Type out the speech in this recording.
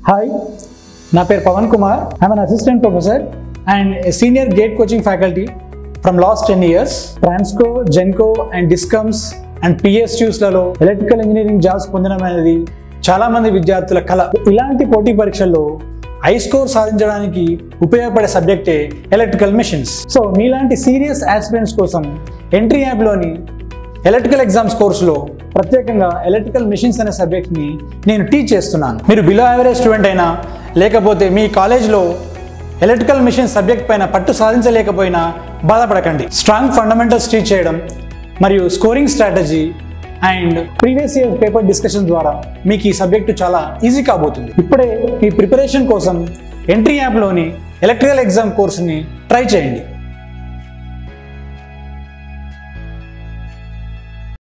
Hi నా పేరు Pavan Kumar. I'm an assistant professor and senior GATE coaching faculty from last ten years Transco Genco and discoms and పిఎస్యూస్లలో electrical engineering jobs పొందడం అనేది చాలామంది విద్యార్థుల కళ ఇలాంటి పోటీ పరీక్షల్లో హై స్కోర్ సాధించడానికి ఉపయోగపడే సబ్జెక్టే ఎలక్ట్రికల్ మిషన్స్ సో మీలాంటి సీరియస్ యాస్పిరెంట్స్ కోసం ఎంట్రీ యాప్లోని ఎలక్ట్రికల్ ఎగ్జామ్స్ కోర్సులో ప్రత్యేకంగా ఎలక్ట్రికల్ మిషన్స్ అనే సబ్జెక్ట్ని నేను టీచ్ చేస్తున్నాను. మీరు బిలో యావరేజ్ స్టూడెంట్ అయినా లేకపోతే మీ కాలేజ్లో ఎలక్ట్రికల్ మిషన్ సబ్జెక్ట్ పైన పట్టు సాధించలేకపోయినా బాధపడకండి. స్ట్రాంగ్ ఫండమెంటల్స్ టీచ్ చేయడం మరియు scoring strategy and previous year paper discussion ద్వారా మీకు ఈ సబ్జెక్టు చాలా ఈజీ కాబోతుంది. ఇప్పుడే మీ ప్రిపరేషన్ కోసం ఎంట్రీ యాప్లోని ఎలక్ట్రికల్ ఎగ్జామ్ కోర్సుని ట్రై చేయండి.